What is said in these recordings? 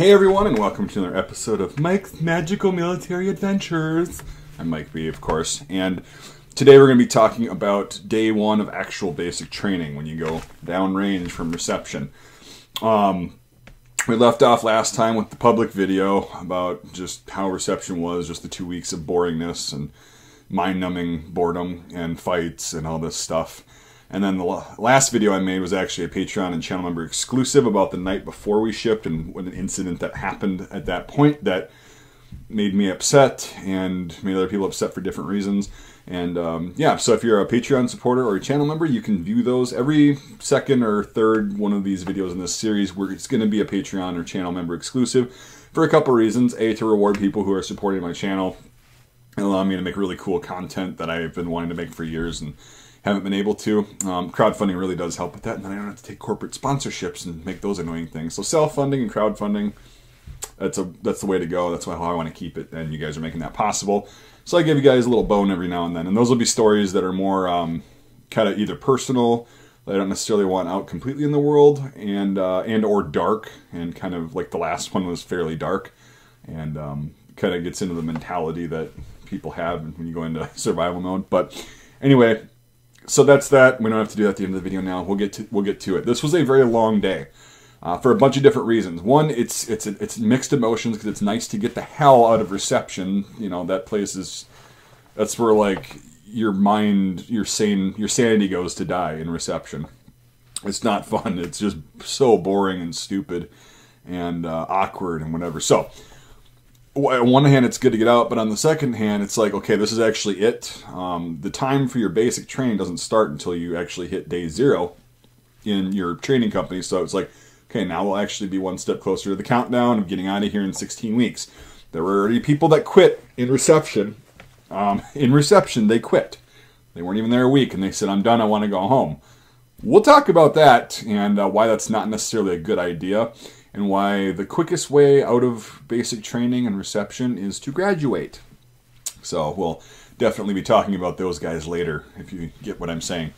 Hey everyone, and welcome to another episode of Mike's Magical Military Adventures. I'm Mike B, of course, and today we're going to be talking about day one of actual basic training when you go downrange from reception. Um, we left off last time with the public video about just how reception was, just the two weeks of boringness and mind-numbing boredom and fights and all this stuff. And then the last video I made was actually a Patreon and channel member exclusive about the night before we shipped and what an incident that happened at that point that made me upset and made other people upset for different reasons. And um, yeah, so if you're a Patreon supporter or a channel member, you can view those every second or third one of these videos in this series where it's going to be a Patreon or channel member exclusive for a couple reasons. A, to reward people who are supporting my channel and allow me to make really cool content that I've been wanting to make for years and haven't been able to. Um, crowdfunding really does help with that, and then I don't have to take corporate sponsorships and make those annoying things. So self-funding and crowdfunding, that's a that's the way to go. That's how I want to keep it, and you guys are making that possible. So I give you guys a little bone every now and then, and those will be stories that are more um, kind of either personal that I don't necessarily want out completely in the world, and uh, and or dark, and kind of like the last one was fairly dark, and um, kind of gets into the mentality that people have when you go into survival mode. But anyway, so that's that. We don't have to do that at the end of the video now. We'll get to we'll get to it. This was a very long day. Uh, for a bunch of different reasons. One, it's it's it's mixed emotions because it's nice to get the hell out of reception. You know that place is that's where like your mind, your sane, your sanity goes to die in reception. It's not fun. It's just so boring and stupid and uh, awkward and whatever. So on one hand, it's good to get out, but on the second hand, it's like, okay, this is actually it. Um, the time for your basic training doesn't start until you actually hit day zero in your training company. So it's like, okay, now we'll actually be one step closer to the countdown of getting out of here in 16 weeks. There were already people that quit in reception. Um, in reception, they quit. They weren't even there a week, and they said, I'm done, I want to go home. We'll talk about that and uh, why that's not necessarily a good idea and why the quickest way out of basic training and reception is to graduate. So we'll definitely be talking about those guys later, if you get what I'm saying.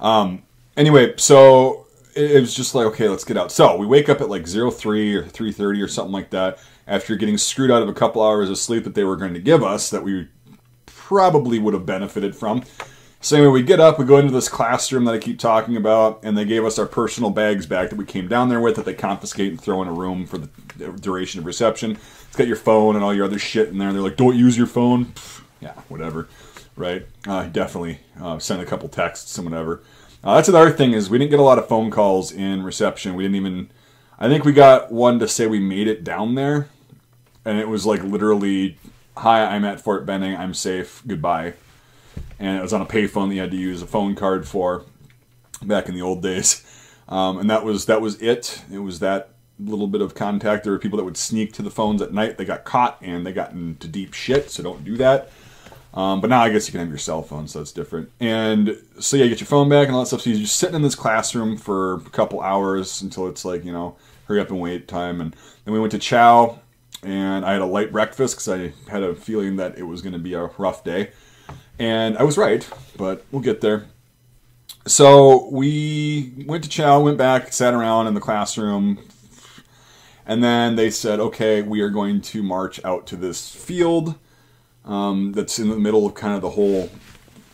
Um, anyway, so it, was just like, okay, let's get out. So we wake up at like 03 or 3.30 or something like that after getting screwed out of a couple hours of sleep that they were going to give us that we probably would have benefited from. So anyway, we get up, we go into this classroom that I keep talking about, and they gave us our personal bags back that we came down there with that they confiscate and throw in a room for the duration of reception. It's got your phone and all your other shit in there. They're like, don't use your phone. Pfft, yeah, whatever. Right? Uh, definitely uh, send a couple texts and whatever. Uh, that's another thing is we didn't get a lot of phone calls in reception. We didn't even. I think we got one to say we made it down there, and it was like literally, "Hi, I'm at Fort Benning. I'm safe. Goodbye." And it was on a payphone that you had to use a phone card for back in the old days. Um, and that was that was it. It was that little bit of contact. There were people that would sneak to the phones at night. They got caught and they got into deep shit. So don't do that. Um, but now I guess you can have your cell phone, so it's different. And so yeah, you get your phone back and all that stuff. So you're just sitting in this classroom for a couple hours until it's like you know hurry up and wait time. And then we went to Chow, and I had a light breakfast because I had a feeling that it was going to be a rough day. And I was right, but we'll get there. So we went to Chow, went back, sat around in the classroom, and then they said, okay, we are going to march out to this field um, that's in the middle of kind of the whole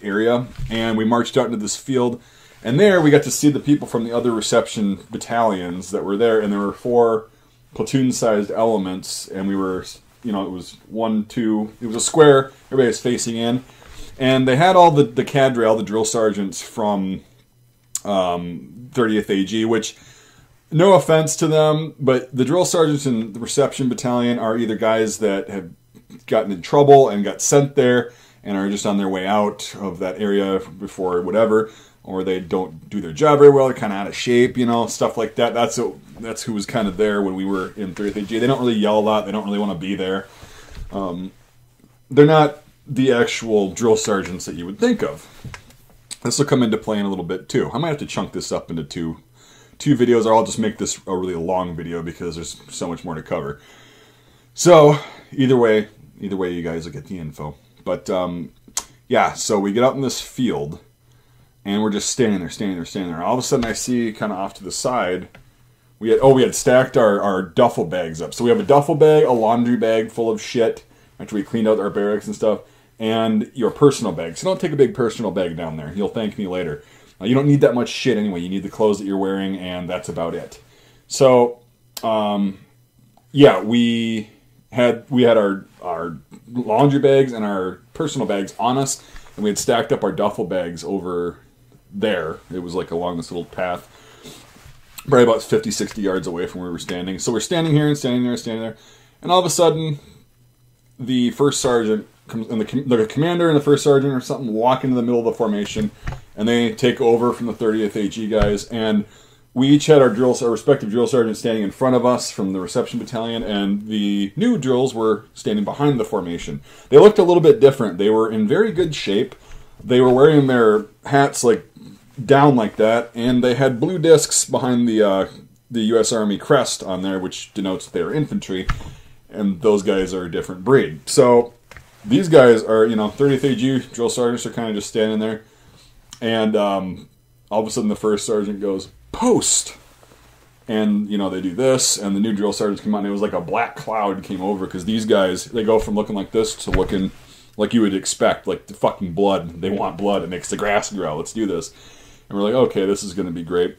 area. And we marched out into this field, and there we got to see the people from the other reception battalions that were there, and there were four platoon sized elements, and we were, you know, it was one, two, it was a square, everybody was facing in and they had all the, the cadre, all the drill sergeants from um, 30th AG, which, no offense to them, but the drill sergeants in the reception battalion are either guys that have gotten in trouble and got sent there and are just on their way out of that area before whatever, or they don't do their job very well, they're kind of out of shape, you know, stuff like that. That's a, that's who was kind of there when we were in 30th AG. They don't really yell a lot, they don't really want to be there. Um, they're not the actual drill sergeants that you would think of. This will come into play in a little bit too. I might have to chunk this up into two two videos, or I'll just make this a really long video because there's so much more to cover. So either way, either way, you guys will get the info. But um, yeah, so we get out in this field, and we're just standing there, standing there, standing there. All of a sudden, I see kind of off to the side we had oh we had stacked our, our duffel bags up. So we have a duffel bag, a laundry bag full of shit after we cleaned out our barracks and stuff, and your personal bag. So don't take a big personal bag down there. You'll thank me later. Uh, you don't need that much shit anyway. You need the clothes that you're wearing, and that's about it. So, um, yeah, we had we had our our laundry bags and our personal bags on us, and we had stacked up our duffel bags over there. It was like along this little path, probably about 50, 60 yards away from where we were standing. So we're standing here and standing there, and standing there, and all of a sudden, the first sergeant and the, the commander and the first sergeant or something walk into the middle of the formation, and they take over from the 30th AG guys, and we each had our drills, our respective drill sergeants standing in front of us from the reception battalion, and the new drills were standing behind the formation. They looked a little bit different. They were in very good shape. They were wearing their hats like down like that, and they had blue discs behind the uh, the U.S. Army crest on there, which denotes that they are infantry, and those guys are a different breed. So these guys are, you know, 30th AG drill sergeants are kind of just standing there, and um, all of a sudden the first sergeant goes post, and you know they do this, and the new drill sergeants come out, and it was like a black cloud came over because these guys they go from looking like this to looking like you would expect, like the fucking blood. They want blood. It makes the grass grow. Let's do this. And we're like, okay, this is going to be great.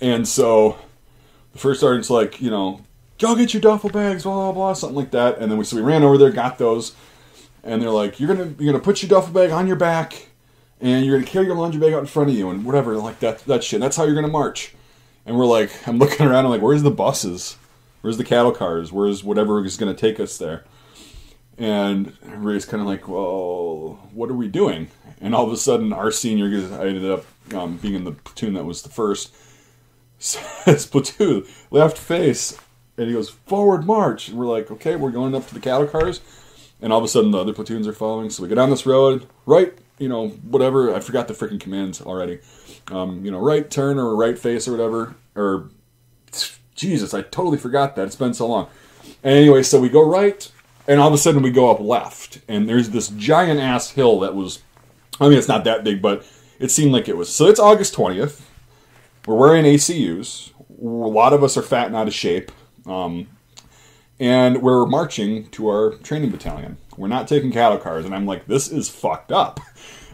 And so the first sergeant's like, you know, go get your duffel bags, blah blah blah, something like that. And then we so we ran over there, got those, and they're like, you're gonna you're gonna put your duffel bag on your back, and you're gonna carry your laundry bag out in front of you, and whatever, like that that shit. That's how you're gonna march. And we're like, I'm looking around, I'm like, where's the buses? Where's the cattle cars? Where's whatever is gonna take us there? And everybody's kind of like, well, what are we doing? And all of a sudden, our senior, I ended up um, being in the platoon that was the first, says platoon left face, and he goes forward march. And we're like, okay, we're going up to the cattle cars, and all of a sudden the other platoons are following. So we go down this road, right, you know, whatever. I forgot the freaking commands already. Um, you know, right turn or right face or whatever. Or Jesus, I totally forgot that. It's been so long. And anyway, so we go right, and all of a sudden we go up left, and there's this giant ass hill that was. I mean, it's not that big, but it seemed like it was. So it's August 20th. We're wearing ACUs. A lot of us are fat and out of shape. Um, and we're marching to our training battalion. We're not taking cattle cars, and I'm like, this is fucked up.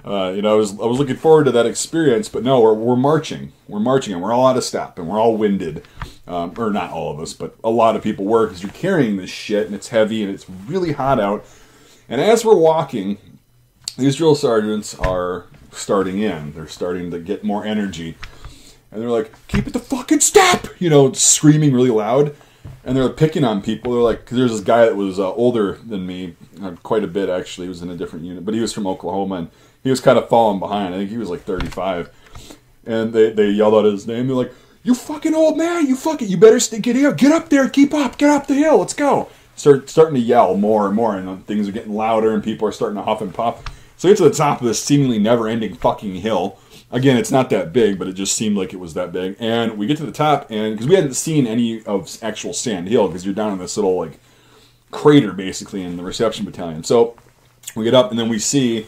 Uh, you know, I was I was looking forward to that experience, but no, we're, we're marching. We're marching, and we're all out of step, and we're all winded. Um, or not all of us, but a lot of people were because you're carrying this shit, and it's heavy, and it's really hot out. And as we're walking, these drill sergeants are starting in. They're starting to get more energy. And they're like, keep it the fucking step! You know, screaming really loud. And they're picking on people. They're like, cause there's this guy that was uh, older than me, uh, quite a bit actually. He was in a different unit, but he was from Oklahoma and he was kind of falling behind. I think he was like 35. And they, they yelled out his name. They're like, you fucking old man, you fucking, you better stay, get here, get up there, keep up, get up the hill, let's go. Start starting to yell more and more, and things are getting louder, and people are starting to huff and puff. So we get to the top of this seemingly never-ending fucking hill. Again, it's not that big, but it just seemed like it was that big. And we get to the top, and because we hadn't seen any of actual Sand Hill, because you're down in this little like crater basically in the reception battalion. So we get up, and then we see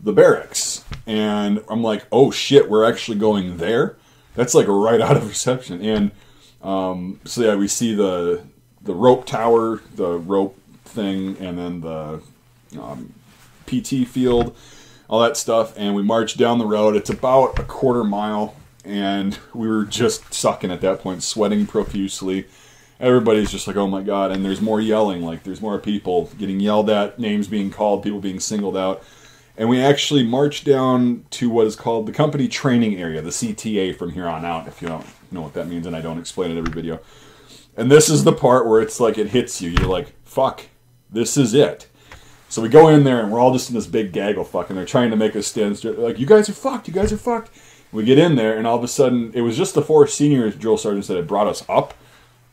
the barracks, and I'm like, oh shit, we're actually going there. That's like right out of reception, and um, so yeah, we see the the rope tower, the rope thing, and then the um, PT field, all that stuff, and we marched down the road. It's about a quarter mile, and we were just sucking at that point, sweating profusely. Everybody's just like, oh my god, and there's more yelling, like there's more people getting yelled at, names being called, people being singled out. And we actually marched down to what is called the company training area, the CTA from here on out, if you don't know what that means, and I don't explain it every video. And this is the part where it's like it hits you. You're like, fuck, this is it. So we go in there and we're all just in this big gaggle fuck, and they're trying to make us stand. Like, you guys are fucked, you guys are fucked. We get in there, and all of a sudden, it was just the four senior drill sergeants that had brought us up.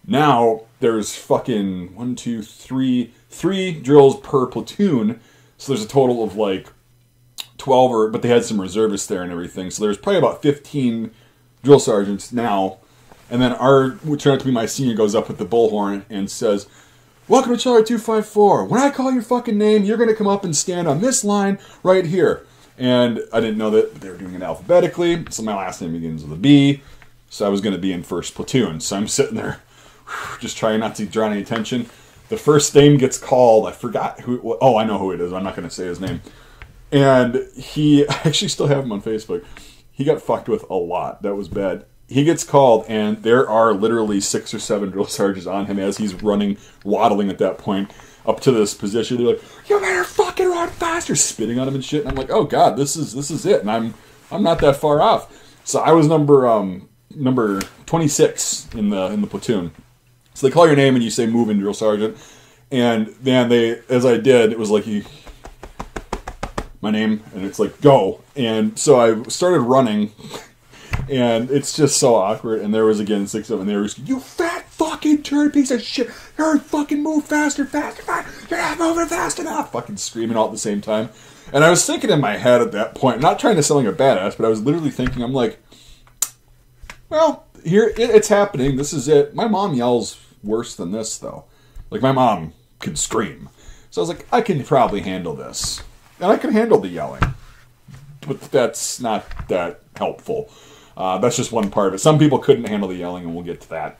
Now there's fucking one, two, three, three drills per platoon. So there's a total of like 12 or, but they had some reservists there and everything. So there's probably about 15 drill sergeants now. And then our, which turned out to be my senior, goes up with the bullhorn and says, Welcome to Charlie 254. When I call your fucking name, you're going to come up and stand on this line right here. And I didn't know that they were doing it alphabetically, so my last name begins with a B. So I was going to be in first platoon. So I'm sitting there, just trying not to draw any attention. The first name gets called. I forgot who. Oh, I know who it is. I'm not going to say his name. And he I actually still have him on Facebook. He got fucked with a lot. That was bad. He gets called, and there are literally six or seven drill sergeants on him as he's running, waddling at that point up to this position. They're like, "You better fucking run faster!" Spitting on him and shit. And I'm like, "Oh god, this is this is it." And I'm I'm not that far off. So I was number um number 26 in the in the platoon. So they call your name and you say "move in, drill sergeant." And then they as I did, it was like my name and it's like go and so i started running and it's just so awkward. And there was again six of them and they were just you fat fucking turd piece of shit. You're fucking move faster faster faster. You're not moving fast enough. Fucking screaming all at the same time. And i was thinking in my head at that point not trying to sound like a badass but i was literally thinking i'm like well here it, it's happening. This is it. My mom yells worse than this though. Like my mom can scream. So i was like i can probably handle this. And I can handle the yelling, but that's not that helpful. Uh, that's just one part of it. Some people couldn't handle the yelling, and we'll get to that.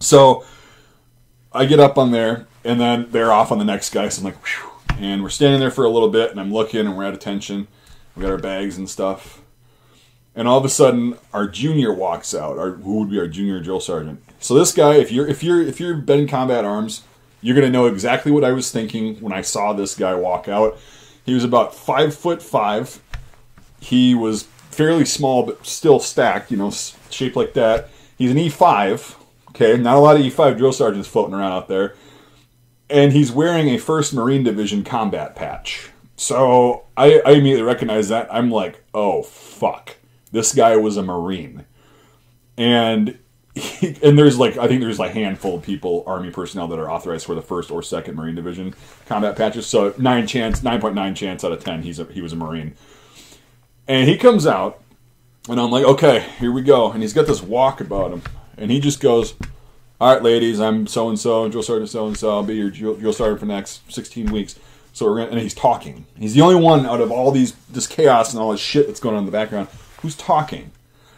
So I get up on there, and then they're off on the next guy. So I'm like, and we're standing there for a little bit, and I'm looking, and we're at attention. We got our bags and stuff, and all of a sudden, our junior walks out. Our who would be our junior drill sergeant. So this guy, if you're if you're if you're been in combat arms, you're gonna know exactly what I was thinking when I saw this guy walk out he was about five foot five. He was fairly small, but still stacked, you know, shaped like that. He's an E5. Okay, not a lot of E5 drill sergeants floating around out there. And he's wearing a 1st Marine Division combat patch. So I, I immediately recognize that. I'm like, oh, fuck. This guy was a Marine. And and there's like I think there's like a handful of people, army personnel that are authorized for the first or second Marine Division combat patches. So nine chance, nine point nine chance out of ten, he's a, he was a Marine. And he comes out, and I'm like, okay, here we go. And he's got this walk about him, and he just goes, "All right, ladies, I'm so and so, and drill sergeant so and so. I'll be your drill sergeant for the next 16 weeks." So we're gonna, and he's talking. He's the only one out of all these this chaos and all this shit that's going on in the background who's talking.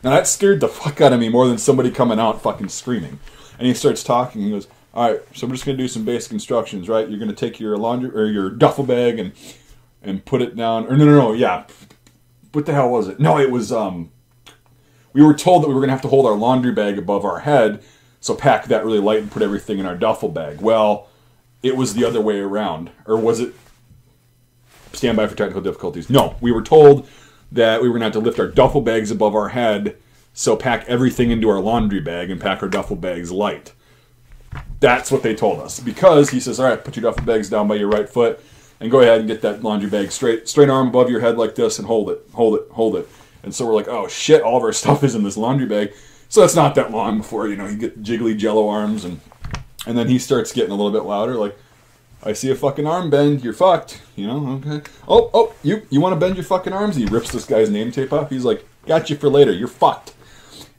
And that scared the fuck out of me more than somebody coming out fucking screaming. And he starts talking. He goes, "All right, so we're just gonna do some basic instructions, right? You're gonna take your laundry or your duffel bag and and put it down. Or no, no, no, yeah. What the hell was it? No, it was um. We were told that we were gonna have to hold our laundry bag above our head, so pack that really light and put everything in our duffel bag. Well, it was the other way around, or was it? Stand by for technical difficulties. No, we were told that we were going to have to lift our duffel bags above our head, so pack everything into our laundry bag and pack our duffel bags light. That's what they told us. Because he says, all right, put your duffel bags down by your right foot and go ahead and get that laundry bag straight, straight arm above your head like this and hold it, hold it, hold it. And so we're like, oh shit, all of our stuff is in this laundry bag. So it's not that long before, you know, you get jiggly jello arms and and then he starts getting a little bit louder, like, I see a fucking arm bend, you're fucked. You know, okay. Oh, oh, you you want to bend your fucking arms? And he rips this guy's name tape off. He's like, got you for later. You're fucked.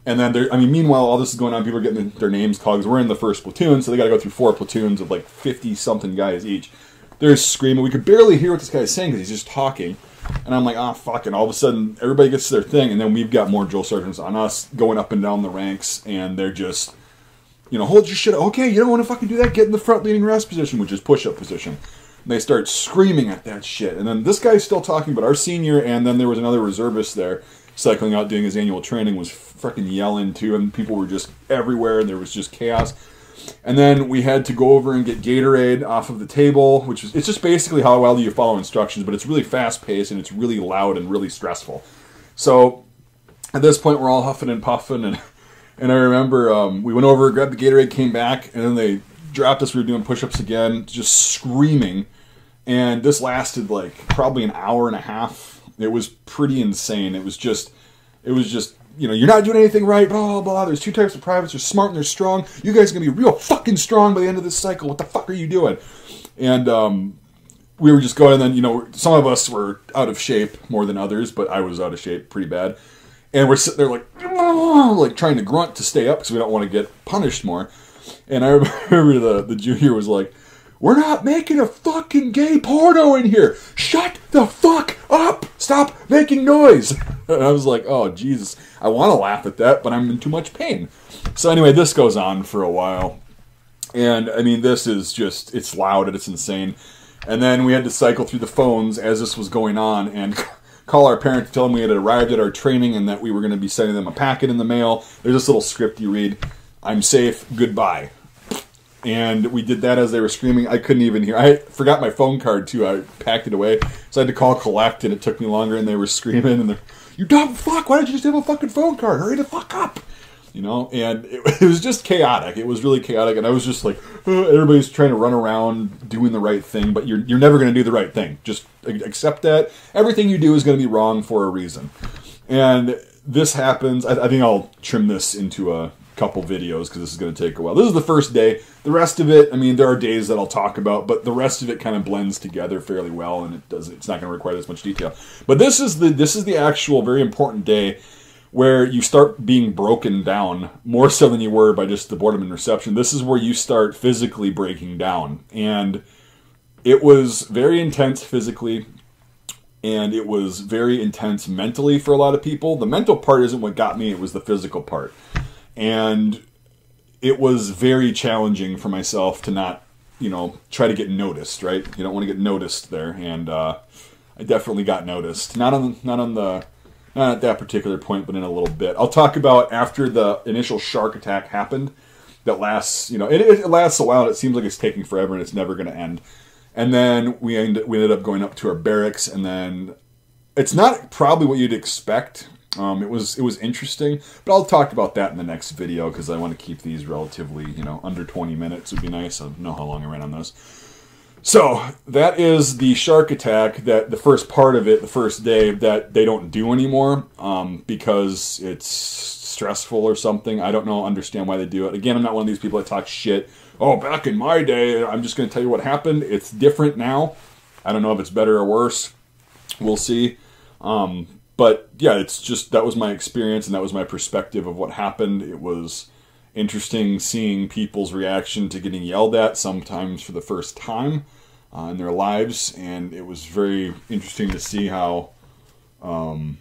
And then there, I mean, meanwhile, all this is going on. People are getting their names called. We're in the first platoon, so they got to go through four platoons of like fifty something guys each. They're screaming. We could barely hear what this guy is saying because he's just talking. And I'm like, ah, oh, fuck. And all of a sudden, everybody gets their thing, and then we've got more drill sergeants on us going up and down the ranks, and they're just, you know, hold your shit. Okay, you don't want to fucking do that. Get in the front leading rest position, which is push up position. And they start screaming at that shit. And then this guy's still talking, but our senior, and then there was another reservist there cycling out doing his annual training, was freaking yelling too, and people were just everywhere, and there was just chaos. And then we had to go over and get Gatorade off of the table, which is it's just basically how well do you follow instructions, but it's really fast paced and it's really loud and really stressful. So at this point, we're all huffing and puffing, and and I remember um, we went over, grabbed the Gatorade, came back, and then they dropped us. We were doing push ups again, just screaming and this lasted like probably an hour and a half. It was pretty insane. It was just, it was just, you know, you're not doing anything right, blah, blah, blah. There's two types of privates. They're smart and they're strong. You guys are going to be real fucking strong by the end of this cycle. What the fuck are you doing? And um, we were just going, and then, you know, some of us were out of shape more than others, but I was out of shape pretty bad. And we're sitting there like, like trying to grunt to stay up because we don't want to get punished more. And I remember the, the junior was like, we're not making a fucking gay porno in here. Shut the fuck up. Stop making noise. And I was like, oh, Jesus. I want to laugh at that, but I'm in too much pain. So, anyway, this goes on for a while. And, I mean, this is just, it's loud and it's insane. And then we had to cycle through the phones as this was going on and call our parents to tell them we had arrived at our training and that we were going to be sending them a packet in the mail. There's this little script you read I'm safe, goodbye and we did that as they were screaming. I couldn't even hear. I forgot my phone card too. I packed it away, so I had to call collect, and it took me longer. And they were screaming, and they're, "You dumb fuck! Why don't you just have a fucking phone card? Hurry the fuck up!" You know, and it, it was just chaotic. It was really chaotic, and I was just like, everybody's trying to run around doing the right thing, but you're you're never going to do the right thing. Just accept that everything you do is going to be wrong for a reason, and this happens. I, I think I'll trim this into a couple videos because this is going to take a while. This is the first day. The rest of it, I mean, there are days that I'll talk about, but the rest of it kind of blends together fairly well, and it does. It's not going to require this much detail. But this is the this is the actual very important day where you start being broken down more so than you were by just the boredom and reception. This is where you start physically breaking down, and it was very intense physically and it was very intense mentally for a lot of people. The mental part isn't what got me, it was the physical part and it was very challenging for myself to not, you know, try to get noticed. Right? You don't want to get noticed there, and uh, I definitely got noticed. Not on not on the not at that particular point, but in a little bit. I'll talk about after the initial shark attack happened. That lasts, you know, it, it lasts a while. and It seems like it's taking forever, and it's never going to end. And then we we ended up going up to our barracks, and then it's not probably what you'd expect um, it was it was interesting, but I'll talk about that in the next video because I want to keep these relatively you know under 20 minutes would be nice. I don't know how long I ran on those. So that is the shark attack. That the first part of it, the first day, that they don't do anymore um, because it's stressful or something. I don't know, understand why they do it. Again, I'm not one of these people that talk shit. Oh, back in my day, I'm just going to tell you what happened. It's different now. I don't know if it's better or worse. We'll see. Um, but yeah, it's just that was my experience and that was my perspective of what happened. It was interesting seeing people's reaction to getting yelled at, sometimes for the first time uh, in their lives, and it was very interesting to see how um,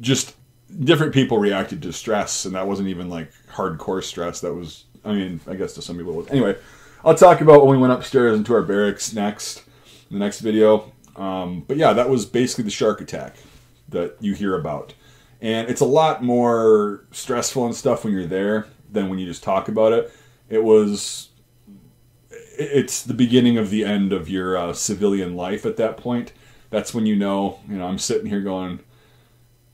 just different people reacted to stress, and that wasn't even like hardcore stress. That was, I mean, I guess to some people it was. Anyway, I'll talk about when we went upstairs into our barracks next, in the next video. Um, but yeah, that was basically the shark attack that you hear about. And it's a lot more stressful and stuff when you're there than when you just talk about it. It was it's the beginning of the end of your uh, civilian life at that point. That's when you know, you know, I'm sitting here going,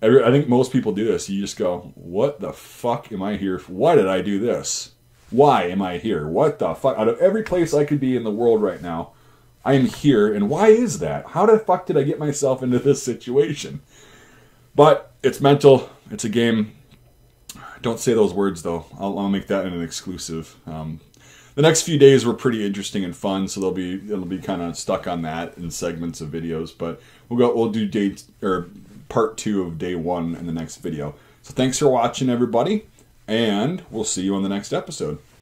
I think most people do this. You just go, what the fuck am I here for? Why did I do this? Why am I here? What the fuck? Out of every place I could be in the world right now, I am here. And why is that? How the fuck did I get myself into this situation? But it's mental. It's a game. Don't say those words though. I'll, I'll make that an exclusive. Um, the next few days were pretty interesting and fun, so they'll be it'll be kind of stuck on that in segments of videos. But we'll go we'll do day or part two of day one in the next video. So thanks for watching, everybody, and we'll see you on the next episode.